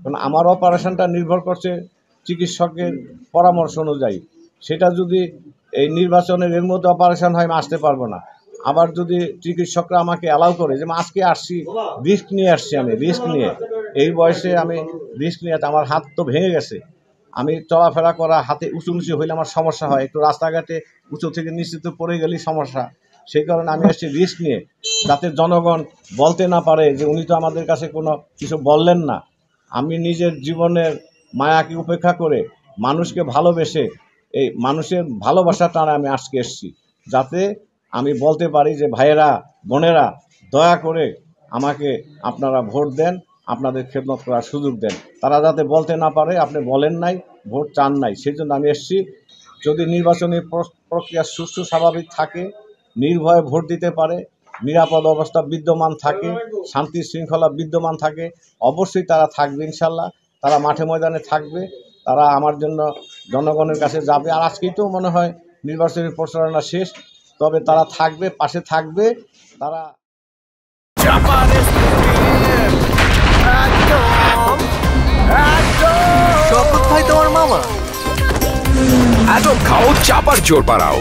কারণ আমার অপারেশনটা নির্ভর করছে চিকিৎসকের পরামর্শ অনুযায়ী। সেটা যদি এই নির্বাচনের এর মধ্যে অপারেশন হয়, আমি আসতে পারব না। আবার যদি চিকিৎসকরা আমাকে অ্যালাউ করে, যে আজকে আসছি রিস্ক নিয়ে আসছি আমি রিস্ক নিয়ে। এই বয়সে আমি রিস্ক নিয়ে আমার হাত তো ভেঙে গেছে। আমি চলাফেরা করা, হাতে উঁচু নিচু হইলে আমার সমস্যা হয়। একটু রাস্তাঘাটে উঁচু থেকে নিশ্চিত পড়ে গেলেই সমস্যা। সেই কারণে আমি আসছি রিস্ক নিয়ে। যাতে জনগণ বলতে না পারে যে উনি তো আমাদের কাছে কোনো কিছু বললেন না। আমি নিজের জীবনের মায়াকে উপেক্ষা করে মানুষকে ভালোবেসে এই মানুষের ভালোবাসা টানা আমি আজকে এসেছি। যাতে আমি বলতে পারি যে, ভাইয়েরা, বোনেরা, দয়া করে আমাকে আপনারা ভোট দেন, আপনাদের খেদমত করার সুযোগ দেন। তারা যাতে বলতে না পারে, আপনি বলেন নাই, ভোট চান নাই। সেই জন্য আমি এসেছি। যদি নির্বাচনী প্রক্রিয়া সুষ্ঠু স্বাভাবিক থাকে, নির্ভয়ে ভোট দিতে পারে নিরাপদ অবস্থা বিদ্যমান থাকে শান্তি শৃঙ্খলা বিদ্যমান থাকে অবশ্যই তারা থাকবে ইনশাল্লাহ। তারা মাঠে ময়দানে থাকবে তারা আমার জন্য জনগণের কাছে যাবে। আর আজকেই তো মনে হয় নির্বাচনী প্রচারণা শেষ তবে তারা থাকবে পাশে থাকবে তারা তোমার মামা। এত খাও চাপার জোর বাড়াও।